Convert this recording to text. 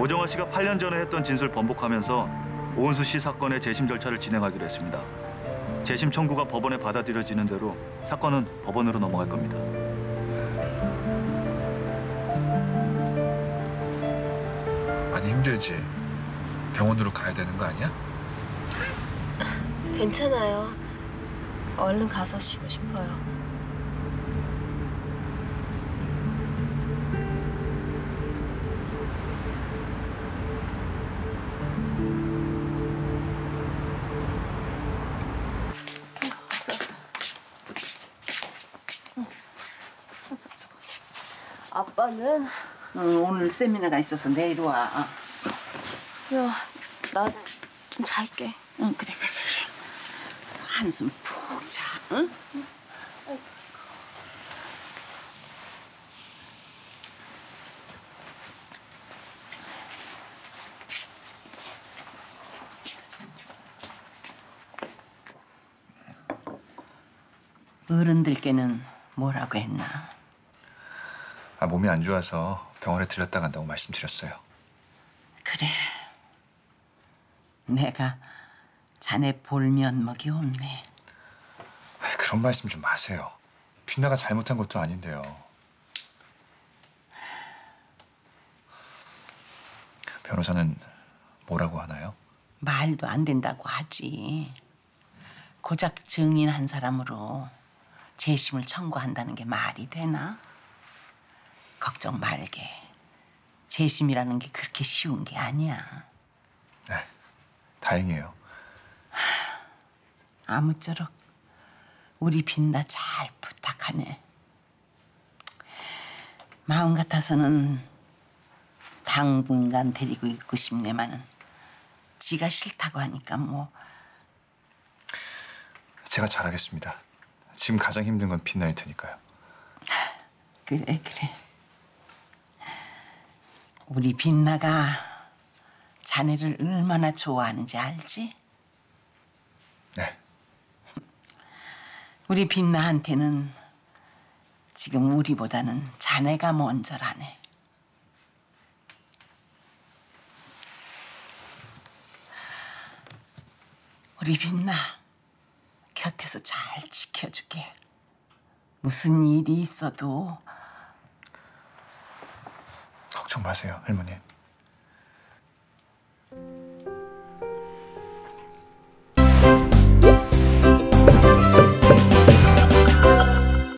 오정화 씨가 8년 전에 했던 진술 번복하면서 오은수 씨 사건의 재심 절차를 진행하기로 했습니다. 재심 청구가 법원에 받아들여지는 대로 사건은 법원으로 넘어갈 겁니다. 많이 힘들지. 병원으로 가야 되는 거 아니야? 괜찮아요. 얼른 가서 쉬고 싶어요. 아빠는 응, 오늘 세미나가 있어서 내일 와. 야, 나 좀 잘게. 응, 그래, 그래, 그래. 한숨 푹 자, 응? 어른들께는 뭐라고 했나? 아, 몸이 안 좋아서 병원에 들렸다 간다고 말씀드렸어요. 그래. 내가 자네 볼 면목이 없네. 아, 그런 말씀 좀 마세요. 빛나가 잘못한 것도 아닌데요. 변호사는 뭐라고 하나요? 말도 안 된다고 하지. 고작 증인 한 사람으로 재심을 청구한다는 게 말이 되나? 걱정 말게. 재심이라는 게 그렇게 쉬운 게 아니야. 네, 다행이에요. 아무쪼록 우리 빛나 잘 부탁하네. 마음 같아서는 당분간 데리고 있고 싶네만은 지가 싫다고 하니까 뭐 제가 잘하겠습니다. 지금 가장 힘든 건 빛나일 테니까요. 그래 그래. 우리 빛나가 자네를 얼마나 좋아하는지 알지? 네, 우리 빛나한테는 지금 우리보다는 자네가 먼저라네. 우리 빛나 곁에서 잘 지켜주게. 무슨 일이 있어도 걱정 마세요, 할머니.